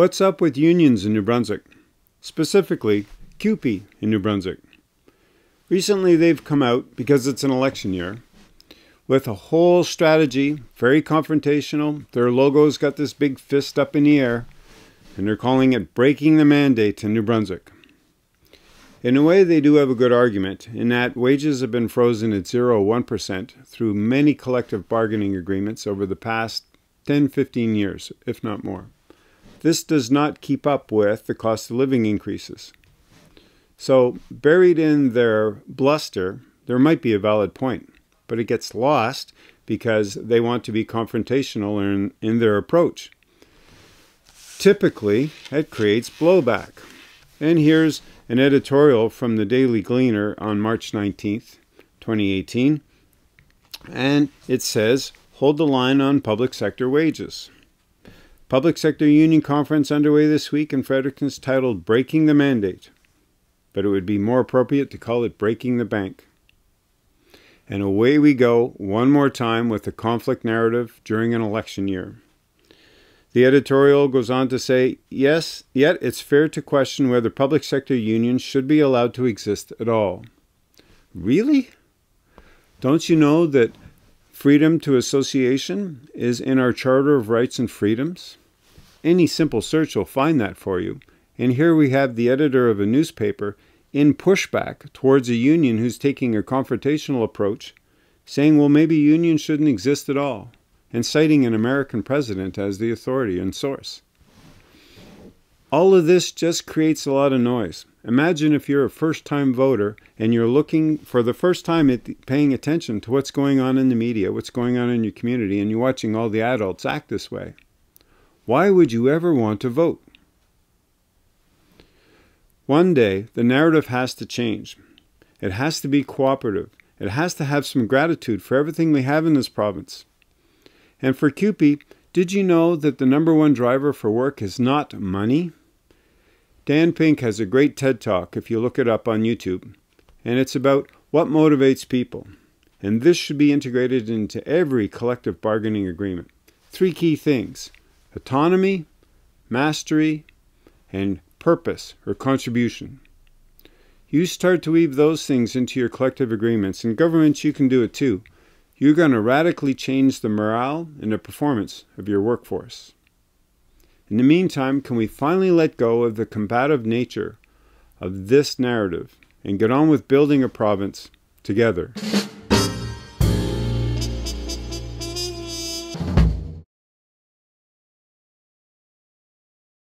What's up with unions in New Brunswick? Specifically, CUPE in New Brunswick. Recently, they've come out, because it's an election year, with a whole strategy, very confrontational. Their logo's got this big fist up in the air, and they're calling it breaking the mandate in New Brunswick. In a way, they do have a good argument in that wages have been frozen at 0 1% through many collective bargaining agreements over the past 10 15 years, if not more. This does not keep up with the cost of living increases. So, buried in their bluster, there might be a valid point, but it gets lost because they want to be confrontational in, in their approach. Typically, it creates blowback. And here's an editorial from the Daily Gleaner on March 19th, 2018. And it says, Hold the line on public sector wages. Public sector union conference underway this week in Fredericton titled Breaking the Mandate, but it would be more appropriate to call it Breaking the Bank. And away we go one more time with the conflict narrative during an election year. The editorial goes on to say, yes, yet it's fair to question whether public sector unions should be allowed to exist at all. Really? Don't you know that freedom to association is in our Charter of Rights and Freedoms? Any simple search will find that for you. And here we have the editor of a newspaper in pushback towards a union who's taking a confrontational approach, saying, well, maybe unions shouldn't exist at all and citing an American president as the authority and source. All of this just creates a lot of noise. Imagine if you're a first time voter and you're looking for the first time at paying attention to what's going on in the media, what's going on in your community, and you're watching all the adults act this way. Why would you ever want to vote? One day, the narrative has to change. It has to be cooperative. It has to have some gratitude for everything we have in this province. And for CUPE, did you know that the number one driver for work is not money? Dan Pink has a great TED Talk if you look it up on YouTube, and it's about what motivates people. And this should be integrated into every collective bargaining agreement. Three key things autonomy, mastery, and purpose or contribution. You start to weave those things into your collective agreements, and governments, you can do it too you're going to radically change the morale and the performance of your workforce. In the meantime, can we finally let go of the combative nature of this narrative and get on with building a province together?